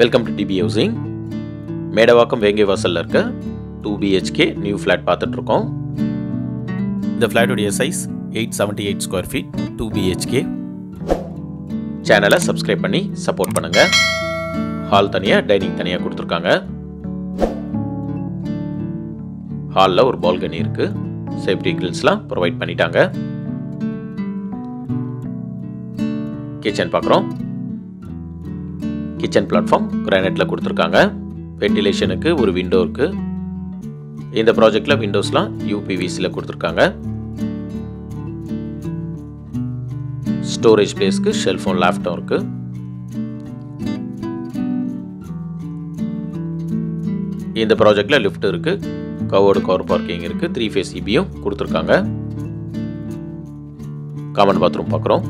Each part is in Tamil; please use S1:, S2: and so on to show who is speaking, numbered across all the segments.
S1: Welcome to DP housing Medavakkam வேங்கை வாசலில் இருக்க டூ பிஹெச்கே நியூ ஃப்ளாட் பார்த்துட்ருக்கோம். இந்த ஃப்ளாட்டுடைய size eight seventy eight square feet two BHK சேனலை சப்ஸ்கிரைப் பண்ணி சப்போர்ட் பண்ணுங்கள் ஹால் தனியாக டைனிங் தனியாக கொடுத்துருக்காங்க. ஹாலில் ஒரு பால்கனி இருக்குது சேஃப்டி கிரில்ஸ்லாம் ப்ரொவைட் பண்ணிட்டாங்க. கிச்சன் பார்க்குறோம். கிச்சன் பிளாட்ஃபார்ம் கிரானைட்டில் கொடுத்துருக்காங்க. வென்டிலேஷனுக்கு ஒரு விண்டோ இருக்குது இந்த ப்ராஜெக்டில் விண்டோஸ்லாம் யூபிவிசியில் கொடுத்துருக்காங்க. ஸ்டோரேஜ் பிளேஸ்க்கு ஷெல்ஃபோன் லேப்டாப் இருக்குது இந்த ப்ராஜெக்டில் லிஃப்ட் இருக்குது கவர்டு கவர் பார்க்கிங் இருக்குது த்ரீ ஃபேஸ் இபியும் கொடுத்துருக்காங்க. காமன் பாத்ரூம் பார்க்குறோம்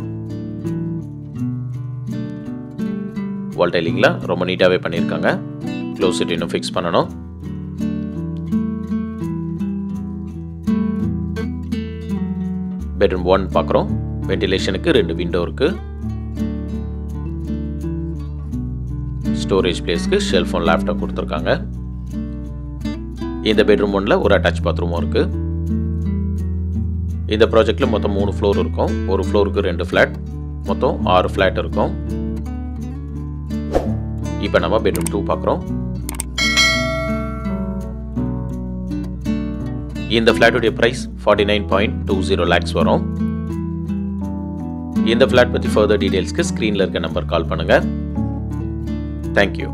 S1: வால் டைலிங்கில் ரொம்ப நீட்டாகவே பண்ணியிருக்காங்க க்ளோசிட் இன்னும் ஃபிக்ஸ் பண்ணணும். பெட்ரூம் ஒன் பார்க்குறோம் வெண்டிலேஷனுக்கு ரெண்டு விண்டோ இருக்குது ஸ்டோரேஜ் பிளேஸ்க்கு ஷெல்ஃபோன் லேப்டாப் கொடுத்துருக்காங்க. இந்த பெட்ரூம் ஒன்றில் ஒரு அட்டாச் பாத்ரூமும் இருக்குது இந்த ப்ராஜெக்டில் மொத்தம் மூணு ஃப்ளோர் இருக்கும். ஒரு ஃப்ளோருக்கு ரெண்டு ஃப்ளாட் மொத்தம் ஆறு ஃப்ளாட் இருக்கும். இப்போ நம்ம பெட்ரூம் டூ பார்க்குறோம். இந்த ஃப்ளாட்டுடைய price forty nine point two zero lakhs வரும். இந்த ஃப்ளாட் பற்றி ஃபர்தர் டீட்டெயில்ஸ்க்கு ஸ்க்ரீனில் இருக்க நம்பர் கால் பண்ணுங்கள் தேங்க்யூ